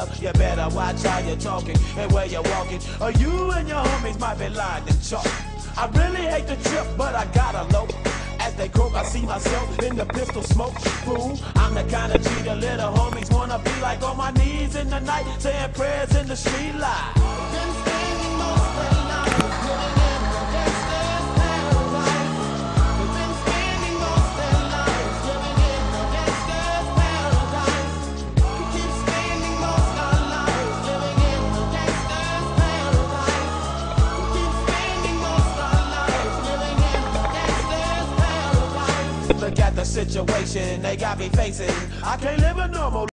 love, you better watch how you're talking and where you're walking. Or you and your homies might be lying to chalk. I really hate the trip, but I gotta low. As they croak, I see myself in the pistol smoke. Fool, I'm the kind of the little homies wanna be like on my knees in the night, saying prayers in the street light. At the situation they got me facing. I can't live a normal